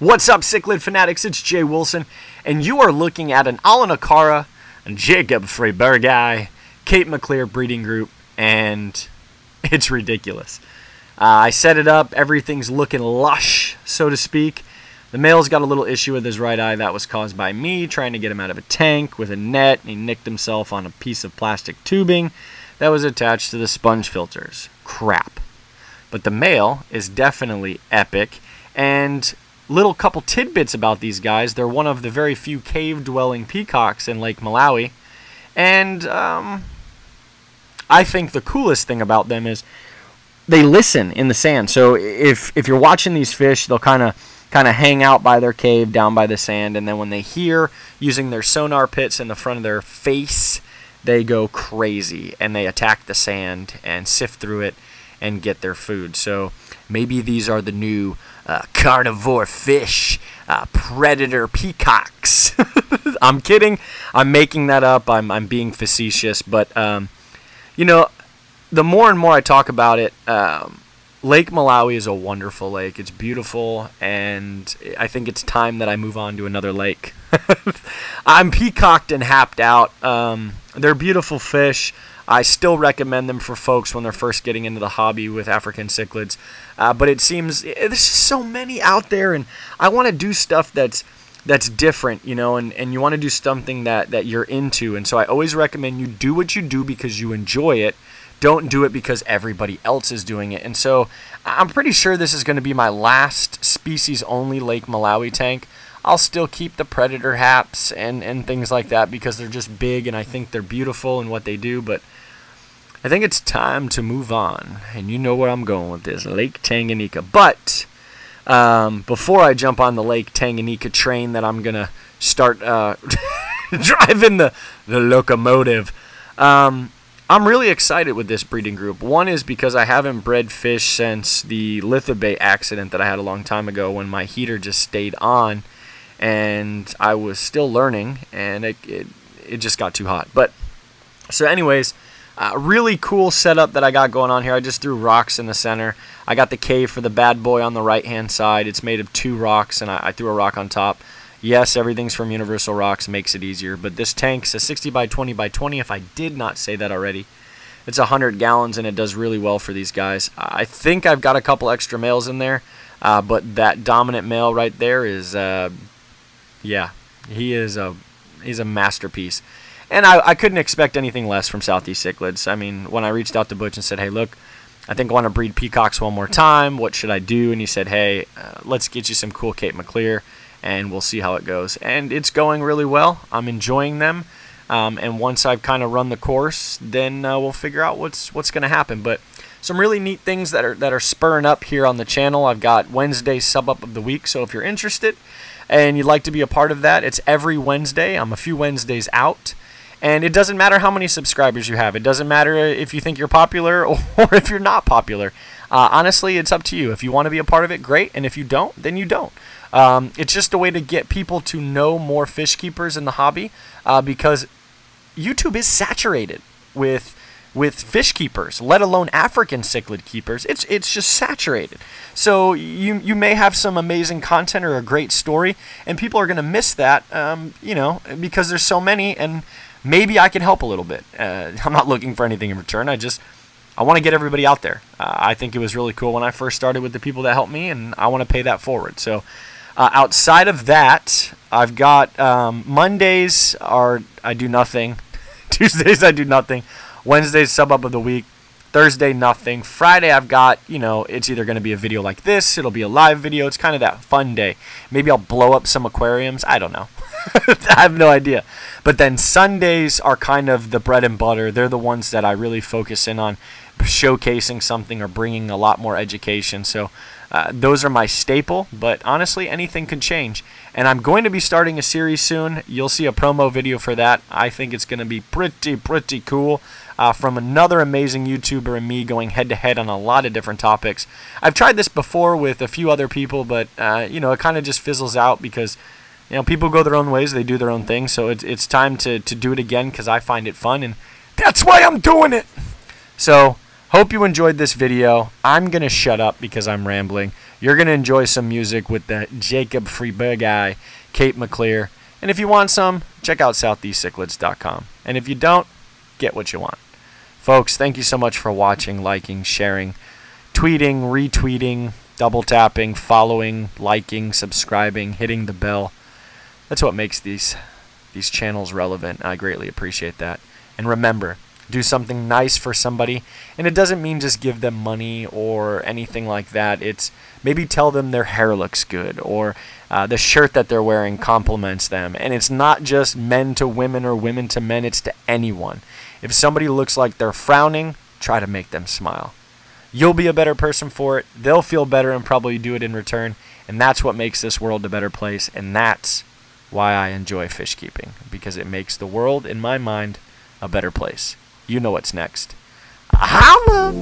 What's up, Cichlid fanatics? It's Jay Wilson, and you are looking at an Aulonocara, Jacob Freybergi, Cape Maclear breeding group, and it's ridiculous. Uh, I set it up, everything's looking lush, so to speak. The male's got a little issue with his right eye that was caused by me trying to get him out of a tank with a net. He nicked himself on a piece of plastic tubing that was attached to the sponge filters. Crap. But the male is definitely epic. And little couple tidbits about these guys. They're one of the very few cave dwelling peacocks in Lake Malawi. And um, I think the coolest thing about them is they listen in the sand. So if, if you're watching these fish, they'll kind of kind of hang out by their cave down by the sand. And then when they hear using their sonar pits in the front of their face, they go crazy and they attack the sand and sift through it and get their food. So maybe these are the new uh, carnivore fish, uh, predator peacocks. I'm kidding. I'm making that up. I'm, I'm being facetious. But, um, you know, the more and more I talk about it, um, Lake Malawi is a wonderful lake. It's beautiful, and I think it's time that I move on to another lake. I'm peacocked and happed out. Um, they're beautiful fish. I still recommend them for folks when they're first getting into the hobby with African cichlids. Uh, but it seems eh, there's just so many out there, and I want to do stuff that's that's different, you know, and, and you want to do something that, that you're into. And so I always recommend you do what you do because you enjoy it don't do it because everybody else is doing it. And so I'm pretty sure this is going to be my last species only Lake Malawi tank. I'll still keep the predator haps and, and things like that because they're just big and I think they're beautiful and what they do. But I think it's time to move on. And you know where I'm going with this Lake Tanganyika. But um, before I jump on the Lake Tanganyika train that I'm going to start uh, driving the, the locomotive. Um, I'm really excited with this breeding group. One is because I haven't bred fish since the Lithobae accident that I had a long time ago when my heater just stayed on and I was still learning and it, it, it just got too hot. But so anyways, uh, really cool setup that I got going on here. I just threw rocks in the center. I got the cave for the bad boy on the right hand side. It's made of two rocks and I, I threw a rock on top. Yes, everything's from Universal Rocks, makes it easier, but this tank's a 60 by 20 by 20 if I did not say that already. It's 100 gallons and it does really well for these guys. I think I've got a couple extra males in there, uh, but that dominant male right there is, uh, yeah, he is a he's a masterpiece. And I, I couldn't expect anything less from Southeast Cichlids. I mean, when I reached out to Butch and said, hey, look, I think I want to breed peacocks one more time. What should I do? And he said, hey, uh, let's get you some cool Cape Maclear and we'll see how it goes. And it's going really well. I'm enjoying them. Um, and once I've kind of run the course, then uh, we'll figure out what's what's going to happen. But some really neat things that are that are spurring up here on the channel. I've got Wednesday sub up of the week, so if you're interested and you'd like to be a part of that, it's every Wednesday. I'm a few Wednesdays out. And it doesn't matter how many subscribers you have. It doesn't matter if you think you're popular or if you're not popular. Uh, honestly, it's up to you. If you want to be a part of it, great. And if you don't, then you don't. Um, it's just a way to get people to know more fish keepers in the hobby uh, because YouTube is saturated with with fish keepers, let alone African cichlid keepers. It's it's just saturated. So you you may have some amazing content or a great story, and people are going to miss that, um, you know, because there's so many, and maybe I can help a little bit. Uh, I'm not looking for anything in return. I just I want to get everybody out there. Uh, I think it was really cool when I first started with the people that helped me, and I want to pay that forward. So uh, outside of that, I've got um, Mondays are I do nothing. Tuesdays I do nothing. Wednesdays sub up of the week. Thursday nothing. Friday I've got, you know, it's either going to be a video like this, it'll be a live video. It's kind of that fun day. Maybe I'll blow up some aquariums. I don't know. I have no idea. But then Sundays are kind of the bread and butter. They're the ones that I really focus in on showcasing something or bringing a lot more education. So uh, those are my staple, but honestly, anything can change. And I'm going to be starting a series soon. You'll see a promo video for that. I think it's going to be pretty, pretty cool. Uh, from another amazing YouTuber and me going head to head on a lot of different topics. I've tried this before with a few other people, but uh, you know it kind of just fizzles out because you know people go their own ways, they do their own thing. So it's it's time to to do it again because I find it fun and that's why I'm doing it. So Hope you enjoyed this video. I'm going to shut up because I'm rambling. You're going to enjoy some music with the Jacob Freeberg guy, Cape Maclear. And if you want some, check out southeastcichlids.com. And if you don't, get what you want. Folks, thank you so much for watching, liking, sharing, tweeting, retweeting, double tapping, following, liking, subscribing, hitting the bell. That's what makes these these channels relevant. I greatly appreciate that. And remember, do something nice for somebody. And it doesn't mean just give them money or anything like that. It's maybe tell them their hair looks good or uh, the shirt that they're wearing compliments them. And it's not just men to women or women to men, it's to anyone. If somebody looks like they're frowning, try to make them smile. You'll be a better person for it. They'll feel better and probably do it in return. And that's what makes this world a better place. And that's why I enjoy fish keeping because it makes the world, in my mind, a better place. You know what's next. Holla!